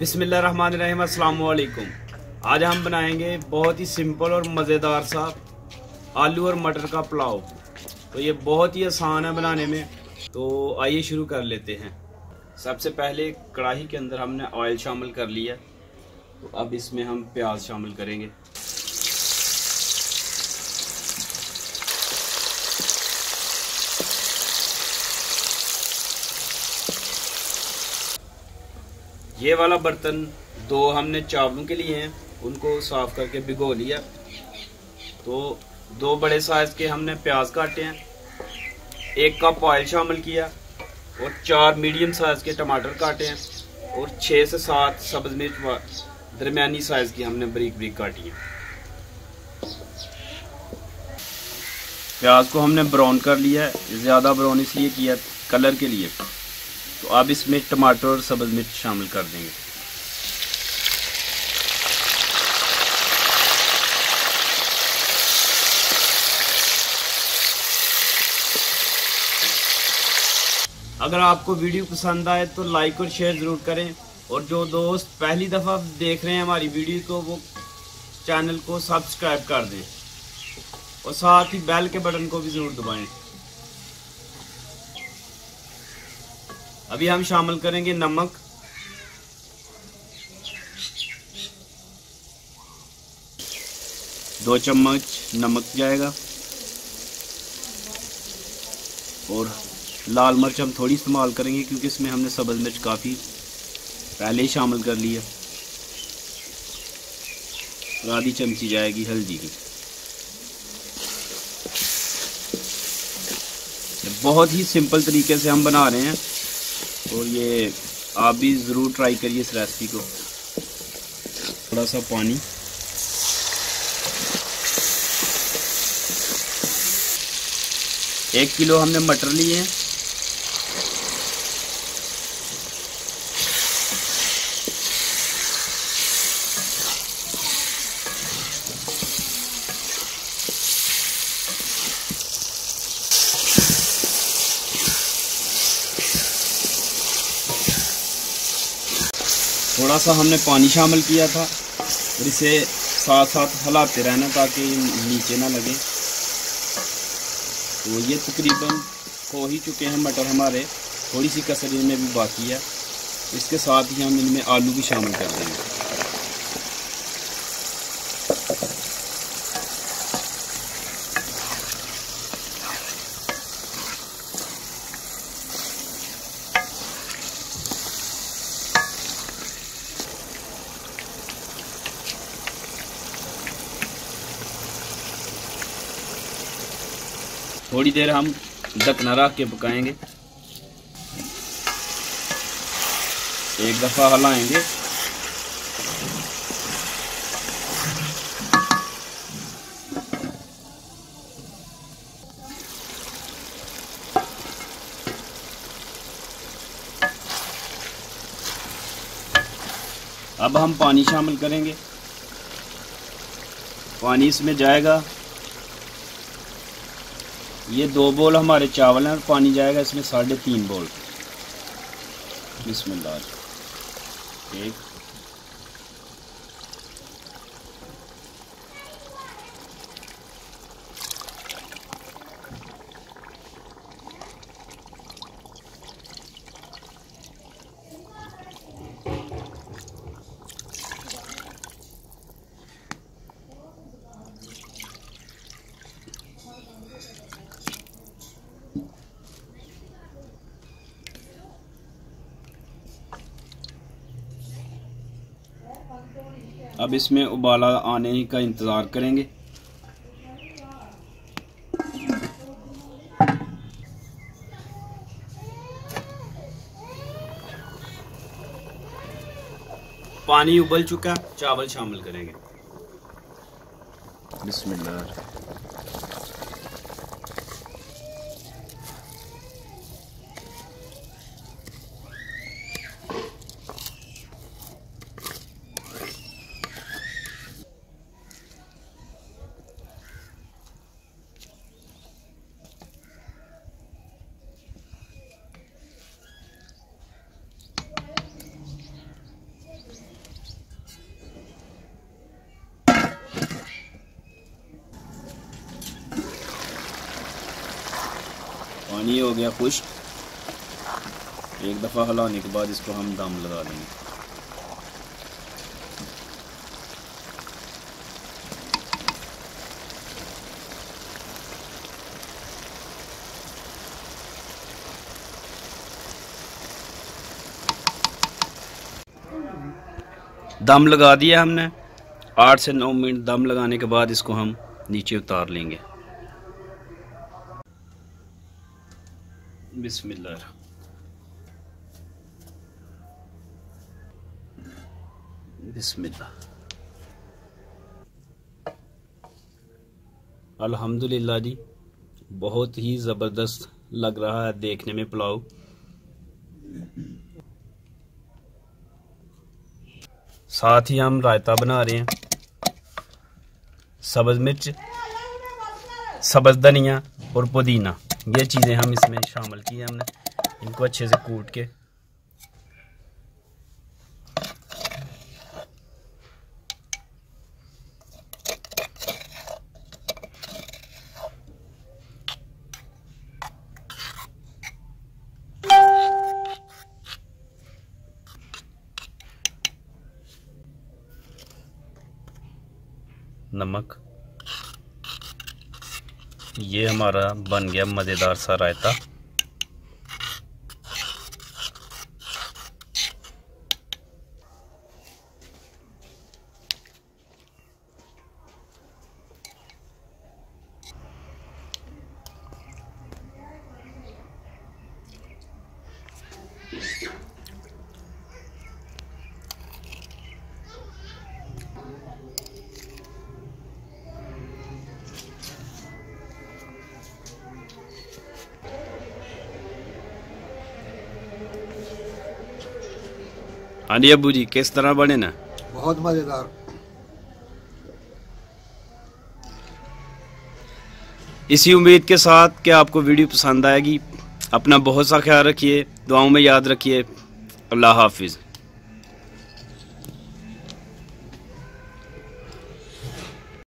بسم اللہ الرحمن الرحیم، السلام علیکم۔ آج ہم بنائیں گے بہت ہی سمپل اور مزیدار سا آلو اور مٹر کا پلاؤ۔ تو یہ بہت ہی آسان ہے بنانے میں۔ تو آئیے شروع کر لیتے ہیں۔ سب سے پہلے کڑاہی کے اندر ہم نے آئل شامل کر لیا۔ تو اب اس میں ہم پیاز شامل کریں گے۔ یہ والا برتن دو ہم نے چاولوں کے لیے ہیں، ان کو صاف کر کے بھگو لیا۔ تو دو بڑے سائز کے ہم نے پیاز کاٹے ہیں۔ ایک کپ آئل شامل کیا اور چار میڈیم سائز کے ٹماٹر کاٹے ہیں۔ اور چھ سے سات سبز مرچ درمیانی سائز کی ہم نے بریک بریک کاٹی ہیں۔ پیاز کو ہم نے براؤن کر لیا ہے، زیادہ براؤن اس لیے کیا کلر کے لیے۔ تو اب اس میں ٹماٹر اور سبز مرچ شامل کر دیں گے۔ اگر آپ کو ویڈیو پسند آئے تو لائک اور شیئر ضرور کریں اور جو دوست پہلی دفعہ دیکھ رہے ہیں ہماری ویڈیو کو وہ چینل کو سبسکرائب کر دیں اور ساتھ ہی بیل کے بٹن کو بھی ضرور دبائیں۔ ابھی ہم شامل کریں گے نمک۔ دو چمچ نمک جائے گا۔ اور لال مرچ ہم تھوڑی استعمال کریں گے کیونکہ اس میں ہم نے سبز مرچ کافی پہلے ہی شامل کر لیا۔ آدھی چمچی جائے گی ہلدی کی۔ بہت ہی سمپل طریقے سے ہم بنا رہے ہیں۔ اور یہ آپ بھی ضرور ٹرائی کریے اس ریسپی کو۔ تھوڑا سا پانی۔ ایک کلو ہم نے مٹر لیے ہیں۔ تھوڑا سا ہم نے پانی شامل کیا تھا اور اسے ساتھ ساتھ ہلاتے رہنا تاکہ نیچے نہ لگے۔ تو یہ تقریباً ہو ہی چکے ہیں مٹر ہمارے۔ تھوڑی سی کثر ان میں بھی باقی ہے۔ اس کے ساتھ ہی ہم ان میں آلو بھی شامل کر دیں گے۔ تھوڑی دیر ہم ڈکنا رکھ کے پکائیں گے۔ ایک دفعہ ہلائیں گے۔ اب ہم پانی شامل کریں گے۔ پانی اس میں جائے گا۔ یہ دو بول ہمارے چاول ہیں اور پانی جائے گا اس میں ساڑھے تین بول۔ بسم اللہ۔ ایک۔ اب اس میں ابالا آنے کا انتظار کریں گے۔ پانی ابل چکا چاول شامل کریں گے۔ بسم اللہ۔ پانی ہو گیا خوش۔ ایک دفعہ ہلانے کے بعد اس کو ہم دم لگا دیں گے۔ دم لگا دیا ہم نے۔ آٹھ سے نو منٹ دم لگانے کے بعد اس کو ہم نیچے اتار لیں گے۔ بسم اللہ بسم اللہ الحمدللہ جی بہت ہی زبردست لگ رہا ہے دیکھنے میں پلاؤ ساتھ ہی ہم رائتا بنا رہے ہیں سبز مرچ سبز دھنیا اور پودینہ یہ چیزیں ہم اس میں شامل کی ہیں ہم نے، ان کو اچھے سے کوٹ کے۔ نمک۔ یہ ہمارا بن گیا مزیدار سا رائتا۔ ہاں جی ابو جی کس طرح بنے نا؟ بہت مزیدار۔ اسی امید کے ساتھ کہ آپ کو ویڈیو پسند آئے گی۔ اپنا بہت سا خیال رکھیے دعاؤں میں یاد رکھیے۔ اللہ حافظ۔